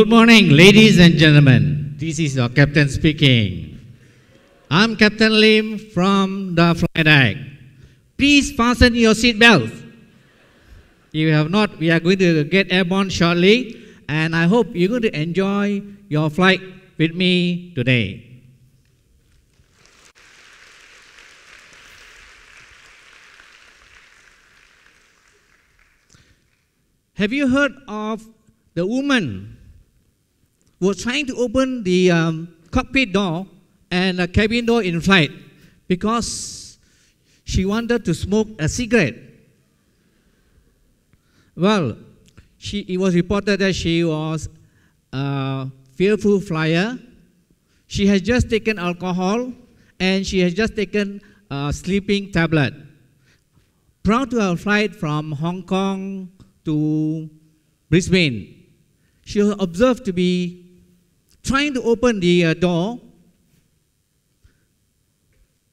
Good morning, ladies and gentlemen. This is your captain speaking. I'm Captain Lim from the flight deck. Please fasten your seatbelts. If you have not, we are going to get airborne shortly, and I hope you're going to enjoy your flight with me today. Have you heard of the woman was trying to open the um, cockpit door and the cabin door in flight because she wanted to smoke a cigarette? Well, she, it was reported that she was a fearful flyer. She has just taken alcohol and she has just taken a sleeping tablet. Prior to her flight from Hong Kong to Brisbane, she was observed to be trying to open the uh, door,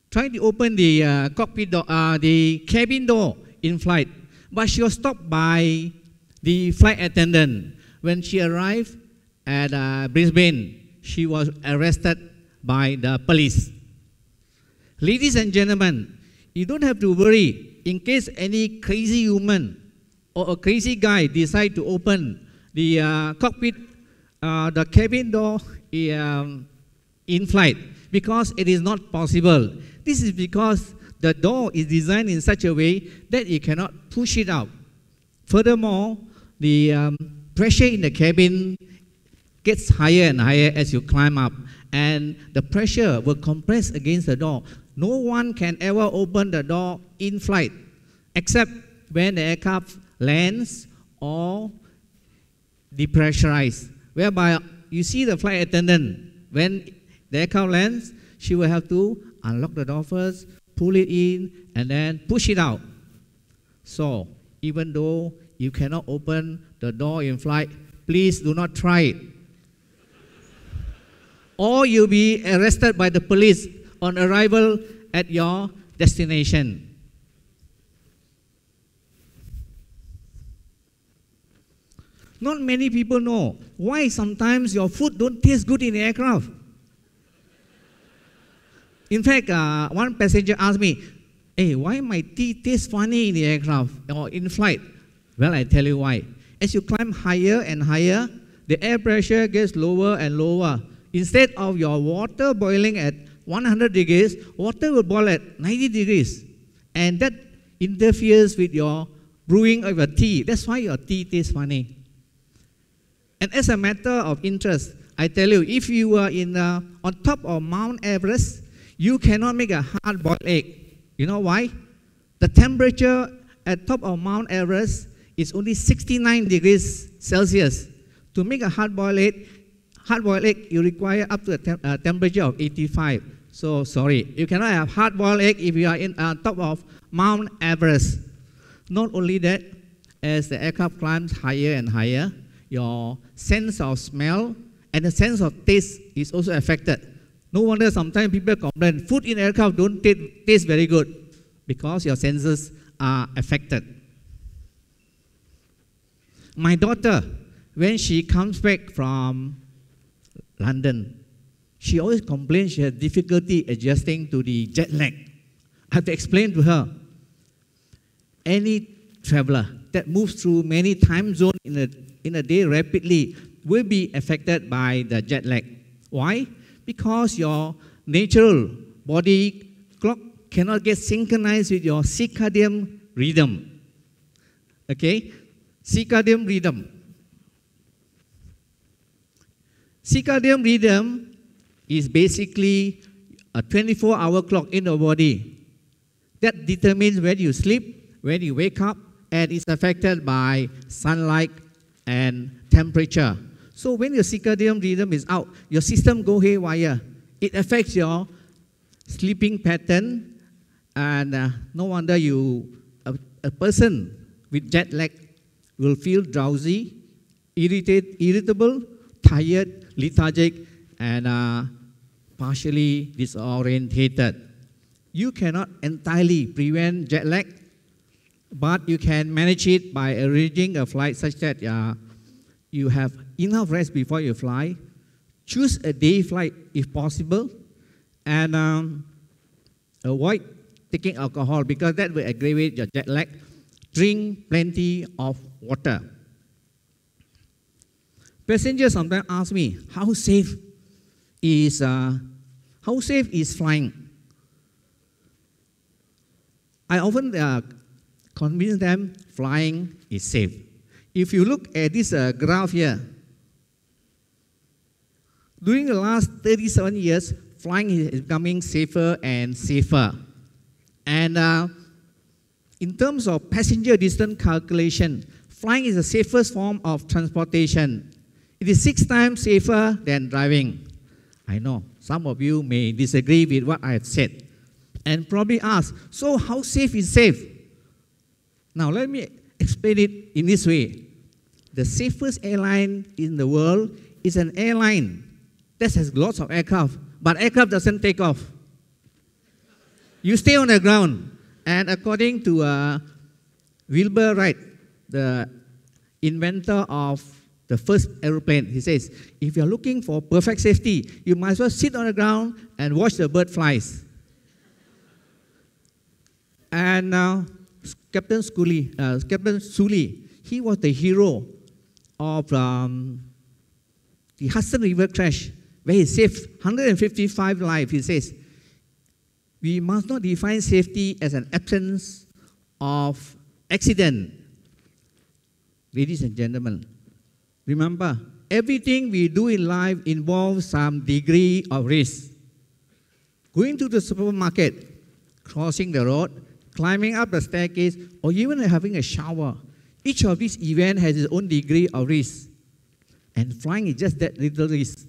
trying to open the uh, cockpit door, uh, the cabin door in flight, but she was stopped by the flight attendant. When she arrived at uh, Brisbane, she was arrested by the police. Ladies and gentlemen, you don't have to worry in case any crazy woman or a crazy guy decide to open the uh, cockpit, uh, the cabin door um, in flight because it is not possible. This is because the door is designed in such a way that you cannot push it out. Furthermore, the um, pressure in the cabin gets higher and higher as you climb up, and the pressure will compress against the door. No one can ever open the door in flight except when the aircraft lands or depressurized, whereby you see the flight attendant, when the aircraft lands, she will have to unlock the door first, pull it in, and then push it out. So, even though you cannot open the door in flight, please do not try it. or you'll be arrested by the police on arrival at your destination. Not many people know why sometimes your food don't taste good in the aircraft. In fact, uh, one passenger asked me, Hey, why my tea tastes funny in the aircraft or in flight? Well, I tell you why. As you climb higher and higher, the air pressure gets lower and lower. Instead of your water boiling at 100 degrees, water will boil at 90 degrees. And that interferes with your brewing of your tea. That's why your tea tastes funny. And as a matter of interest, I tell you, if you are in uh, on top of Mount Everest, you cannot make a hard-boiled egg. You know why? The temperature at top of Mount Everest is only 69 degrees Celsius. To make a hard-boiled egg, hard-boiled egg, you require up to a te uh, temperature of 85. So sorry, you cannot have hard-boiled egg if you are in uh, top of Mount Everest. Not only that, as the aircraft climbs higher and higher, your sense of smell and the sense of taste is also affected. No wonder sometimes people complain food in aircraft don't taste very good because your senses are affected. My daughter, when she comes back from London, she always complains she has difficulty adjusting to the jet lag. I have to explain to her any traveler that moves through many time zones in a, in a day rapidly will be affected by the jet lag. Why? Because your natural body clock cannot get synchronized with your circadian rhythm. Okay? Circadian rhythm. Circadian rhythm is basically a 24 hour clock in the body that determines when you sleep, when you wake up, and it's affected by sunlight and temperature. So when your circadian rhythm is out, your system go haywire. It affects your sleeping pattern, and uh, no wonder you, a, a, person with jet lag will feel drowsy, irritate, irritable, tired, lethargic, and uh, partially disorientated. You cannot entirely prevent jet lag, but you can manage it by arranging a flight such that uh, you have enough rest before you fly. Choose a day flight if possible, and um, avoid taking alcohol because that will aggravate your jet lag. Drink plenty of water. Passengers sometimes ask me, how safe is uh, how safe is flying? I often uh, convince them flying is safe. If you look at this uh, graph here, during the last 37 years, flying is becoming safer and safer. And uh, in terms of passenger distance calculation, flying is the safest form of transportation. It is six times safer than driving. I know some of you may disagree with what I have said and probably ask, so how safe is safe? Now let me explain it in this way. The safest airline in the world is an airline that has lots of aircraft, but aircraft doesn't take off. You stay on the ground, and according to uh, Wilbur Wright, the inventor of the first aeroplane, he says, if you're looking for perfect safety, you might as well sit on the ground and watch the bird flies. And uh, Captain Scully, uh, Captain Sully, he was the hero of um, the Hudson River crash, where he saved 155 lives. He says, we must not define safety as an absence of accident. Ladies and gentlemen, remember, everything we do in life involves some degree of risk. Going to the supermarket, crossing the road, climbing up the staircase, or even having a shower. Each of these events has its own degree of risk. And flying is just that little risk.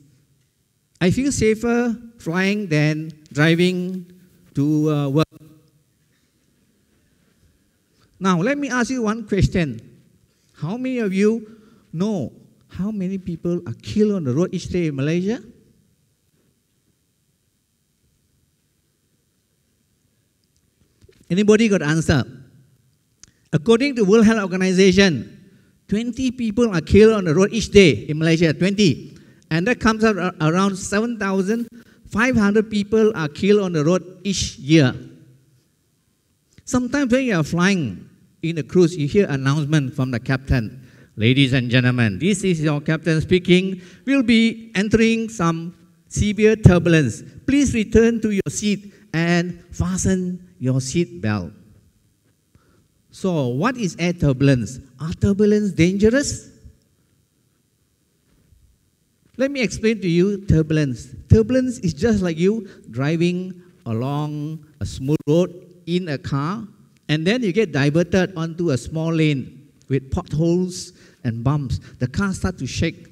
I feel safer flying than driving to uh, work. Now, let me ask you one question. How many of you know how many people are killed on the road each day in Malaysia? Anybody got answer? According to World Health Organization, 20 people are killed on the road each day in Malaysia, 20. And that comes out around 7,500 people are killed on the road each year. Sometimes when you are flying in a cruise, you hear announcement from the captain. Ladies and gentlemen, this is your captain speaking. We'll be entering some severe turbulence. Please return to your seat and fasten your seat belt. So, what is air turbulence? Are turbulence dangerous? Let me explain to you turbulence. Turbulence is just like you driving along a smooth road in a car, and then you get diverted onto a small lane with potholes and bumps. The car starts to shake.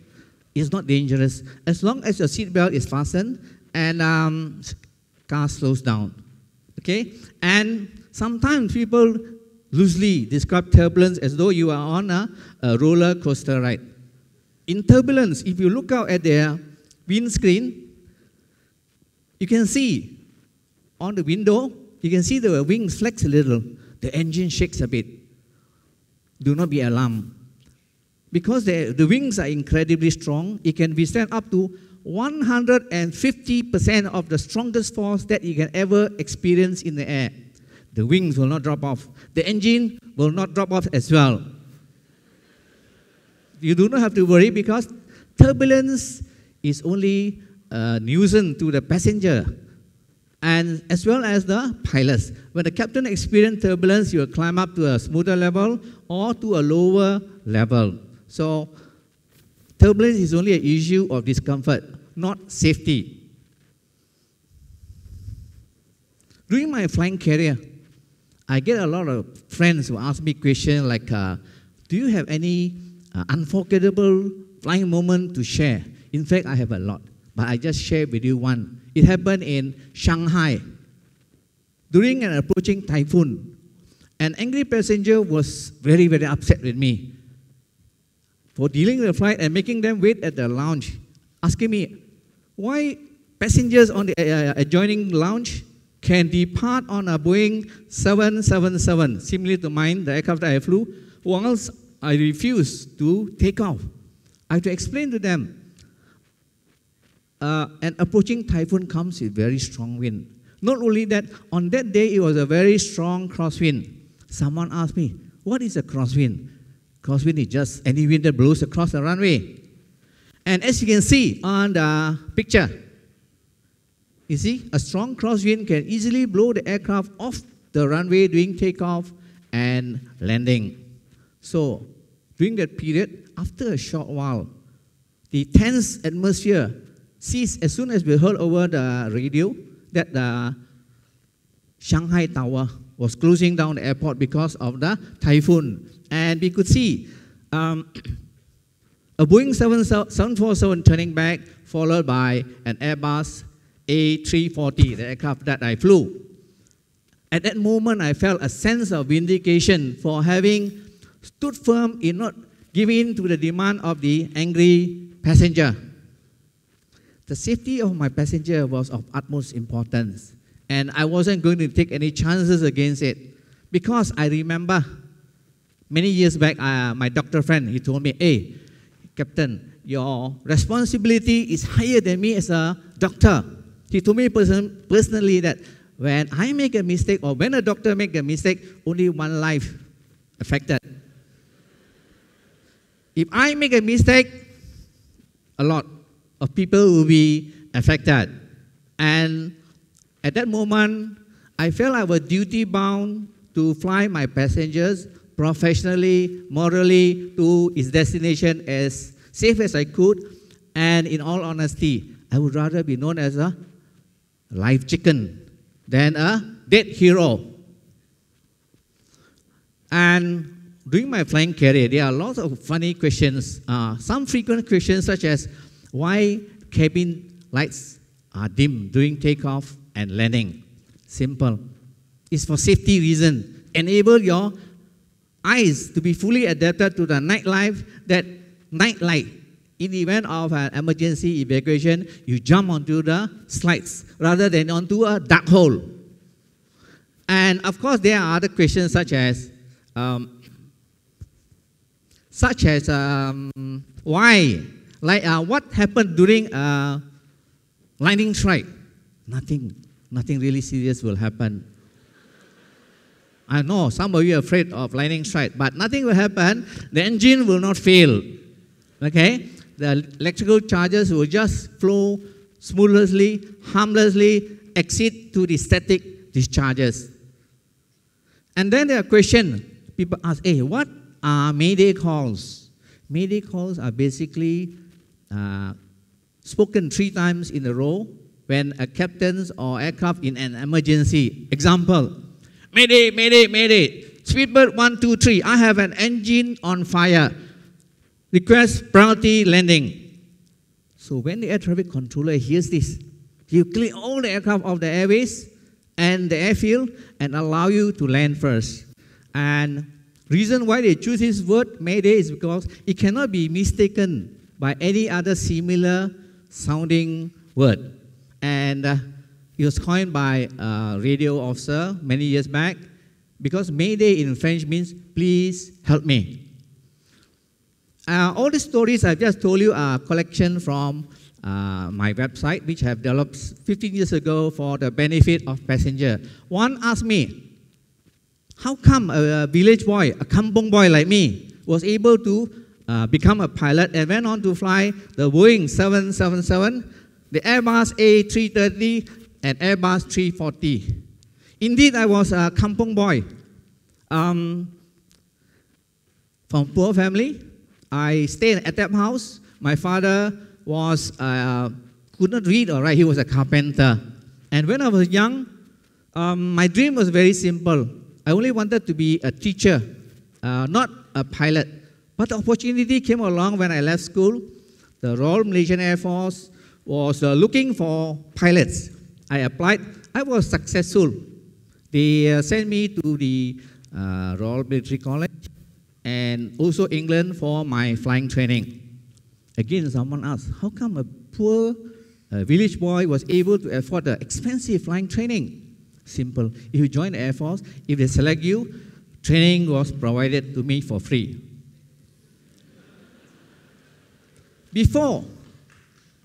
It's not dangerous as long as your seatbelt is fastened and um, car slows down. Okay? And sometimes people loosely describe turbulence as though you are on a, a roller coaster ride. In turbulence, if you look out at their windscreen, you can see on the window, you can see the wings flex a little. The engine shakes a bit. Do not be alarmed. Because the, the wings are incredibly strong, it can withstand up to 150% of the strongest force that you can ever experience in the air. The wings will not drop off. The engine will not drop off as well. You do not have to worry because turbulence is only a nuisance to the passenger and as well as the pilots. When the captain experiences turbulence, you will climb up to a smoother level or to a lower level. So turbulence is only an issue of discomfort not safety. During my flying career, I get a lot of friends who ask me questions like, uh, do you have any uh, unforgettable flying moment to share? In fact, I have a lot, but I just share with you one. It happened in Shanghai. During an approaching typhoon, an angry passenger was very, very upset with me for dealing with the flight and making them wait at the lounge, asking me, why passengers on the uh, uh, adjoining lounge can depart on a Boeing 777, similar to mine, the aircraft I flew, whilst I refuse to take off. I have to explain to them. Uh, an approaching typhoon comes with very strong wind. Not only that, on that day it was a very strong crosswind. Someone asked me, What is a crosswind? Crosswind is just any wind that blows across the runway. And as you can see on the picture, you see, a strong crosswind can easily blow the aircraft off the runway during takeoff and landing. So, during that period, after a short while, the tense atmosphere ceased as soon as we heard over the radio that the Shanghai Tower was closing down the airport because of the typhoon. And we could see um, a Boeing 747 turning back, followed by an Airbus A340, the aircraft that I flew. At that moment, I felt a sense of vindication for having stood firm in not giving in to the demand of the angry passenger. The safety of my passenger was of utmost importance, and I wasn't going to take any chances against it because I remember many years back, uh, my doctor friend he told me, "Hey, Captain, your responsibility is higher than me as a doctor." He told me person, personally that when I make a mistake or when a doctor make a mistake, only one life affected. If I make a mistake, a lot of people will be affected. And at that moment, I felt I was duty bound to fly my passengers professionally, morally to its destination as safe as I could. And in all honesty, I would rather be known as a live chicken than a dead hero. And during my flying career, there are lots of funny questions. Uh, some frequent questions, such as why cabin lights are dim during takeoff and landing. Simple. It's for safety reason. Enable your eyes to be fully adapted to the night life, that night light. In the event of an emergency evacuation, you jump onto the slides rather than onto a dark hole. And of course, there are other questions such as um, such as um, why, like uh, what happened during a lightning strike. Nothing, nothing really serious will happen. I know some of you are afraid of lightning strike, but nothing will happen. The engine will not fail. Okay, the electrical charges will just flow smoothly, harmlessly, exit to the static discharges. And then there are questions. People ask, hey, what are Mayday calls. Mayday calls are basically uh, spoken three times in a row when a captain or aircraft in an emergency. Example, Mayday, Mayday, Mayday. Speedbird 123, I have an engine on fire. Request priority landing. So when the air traffic controller hears this, he will clear all the aircraft off the airways and the airfield and allow you to land first. And Reason why they choose this word Mayday is because it cannot be mistaken by any other similar sounding word. And uh, it was coined by a radio officer many years back because Mayday in French means please help me. Uh, all the stories I've just told you are a collection from uh, my website, which I have developed 15 years ago for the benefit of passenger. One asked me, how come a, village boy, a kampong boy like me, was able to uh, become a pilot and went on to fly the Boeing 777, the Airbus A330, and Airbus 340? Indeed, I was a kampong boy. Um, from poor family, I stayed at that house. My father was uh, could not read or write. He was a carpenter. And when I was young, um, my dream was very simple. I only wanted to be a teacher, uh, not a pilot. But the opportunity came along when I left school. The Royal Malaysian Air Force was uh, looking for pilots. I applied. I was successful. They uh, sent me to the uh, Royal Military College and also England for my flying training. Again, someone asked, how come a poor uh, village boy was able to afford the expensive flying training? Simple. If you join the Air Force, if they select you, training was provided to me for free. Before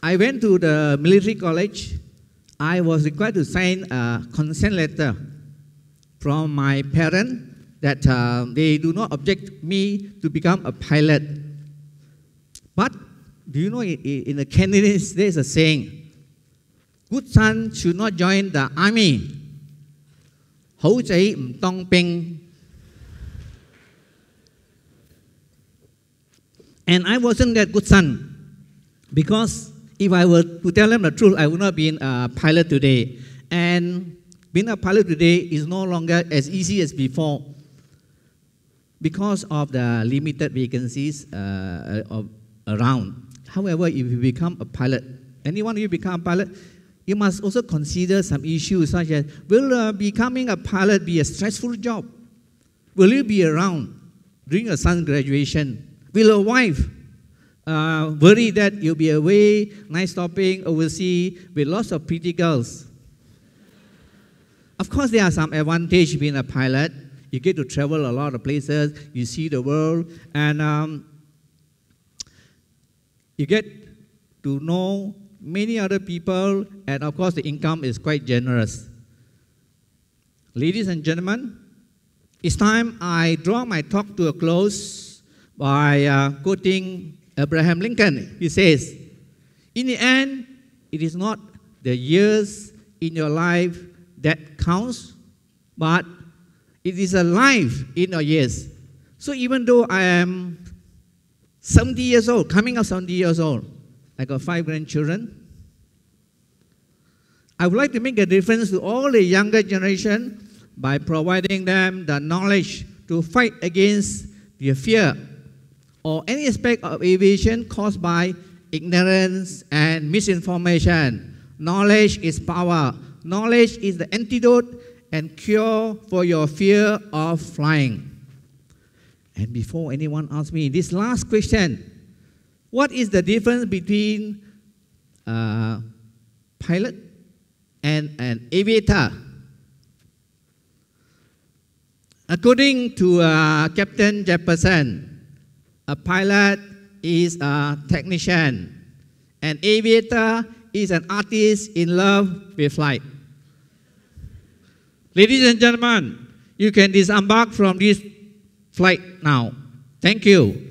I went to the military college, I was required to sign a consent letter from my parents that uh, they do not object me to become a pilot. But do you know in the Cantonese there is a saying, good son should not join the army. 好仔唔當兵. And I wasn't that good son because if I were to tell them the truth, I would not be a pilot today. And being a pilot today is no longer as easy as before because of the limited vacancies uh, of, around. However, if you become a pilot, anyone who become a pilot, you must also consider some issues such as will uh, becoming a pilot be a stressful job? Will you be around during your son's graduation? Will a wife uh, worry that you'll be away, night stopping overseas with lots of pretty girls? Of course, there are some advantage being a pilot. You get to travel a lot of places, you see the world, and um, you get to know many other people, and of course, the income is quite generous. Ladies and gentlemen, it's time I draw my talk to a close by uh, quoting Abraham Lincoln. He says, In the end, it is not the years in your life that counts, but it is a life in your years. So even though I am 70 years old, coming up 70 years old, I got five grandchildren. I would like to make a difference to all the younger generation by providing them the knowledge to fight against the fear or any aspect of aviation caused by ignorance and misinformation. Knowledge is power. Knowledge is the antidote and cure for your fear of flying. And before anyone asks me this last question, what is the difference between a pilot and an aviator? According to uh, Captain Jefferson, a pilot is a technician. An aviator is an artist in love with flight. Ladies and gentlemen, you can disembark from this flight now. Thank you.